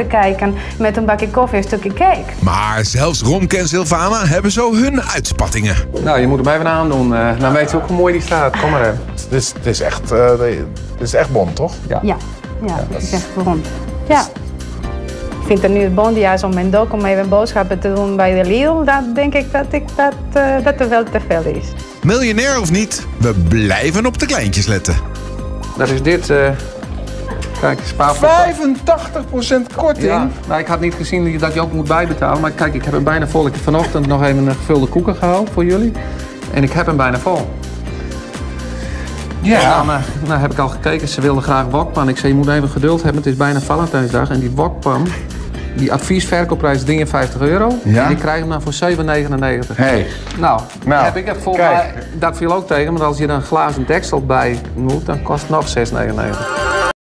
te kijken met een bakje koffie en een stukje cake. Maar zelfs Romke en Sylvana hebben zo hun uitspattingen. Nou, je moet hem even aandoen. eh dan weet je ook hoe mooi die staat. Kom maar even. Het is, het is, echt, eh, dit is echt bond, toch? Ja, ja, dat is echt rond. Ja. Ik vind het nu het bondejaars om mijn dok om even boodschappen te doen bij de Lidl. Dat denk ik dat, ik dat, eh, dat er wel te veel is. Miljonair of niet, we blijven op de kleintjes letten. Dat is dit. Kijk, spaar 85% korting? Ja, nou, ik had niet gezien dat je ook moet bijbetalen. Maar kijk, ik heb hem bijna vol. Ik heb vanochtend nog even een gevulde koeken gehaald voor jullie. En ik heb hem bijna vol. Ja. Dan, eh, nou heb ik al gekeken. Ze wilden graag wokpan. Ik zei, je moet even geduld hebben. Het is bijna Valentijnsdag. En die wokpan, die adviesverkoopprijs 53 euro. Ja. En die krijg je maar voor 7,99. Hey. Nou, Nou, heb ik het mij, dat viel ook tegen. Maar als je er een glazen deksel bij moet, dan kost het nog 6,99.